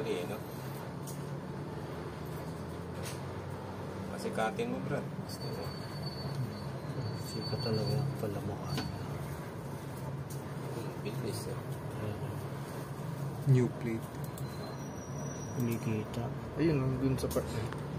mali eh, no? Pasikatin mo, Brad. Gusto mo. Sika talaga pala mukha. Bilis eh. New plate. Kumikita. Ayun, dun sa part na yun.